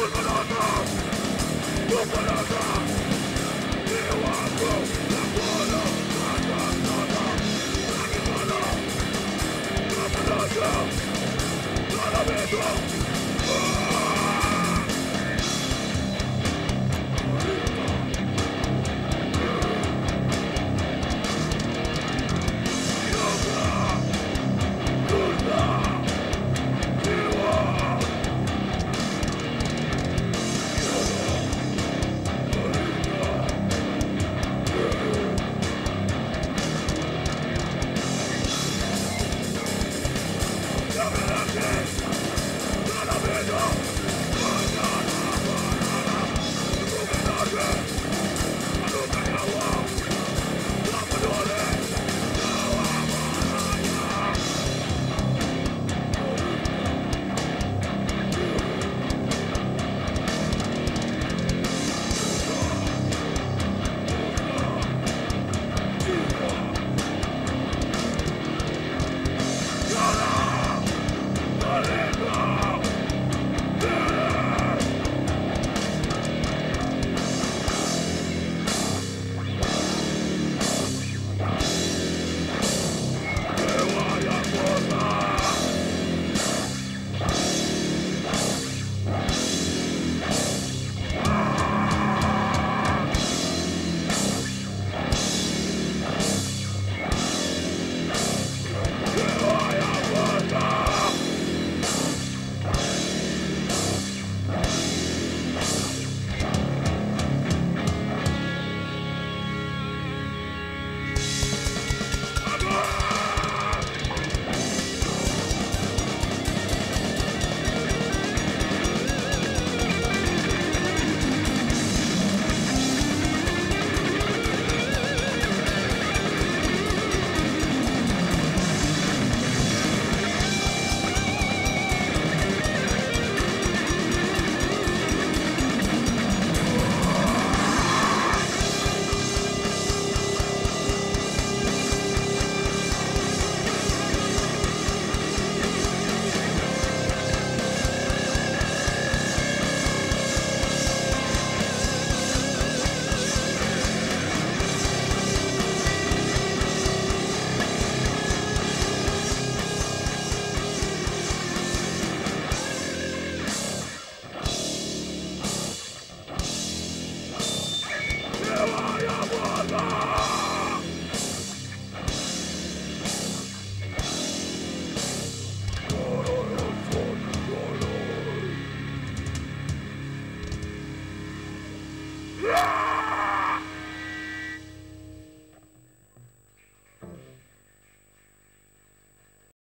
¡Tú palabra! ¡Tú palabra! ¡Te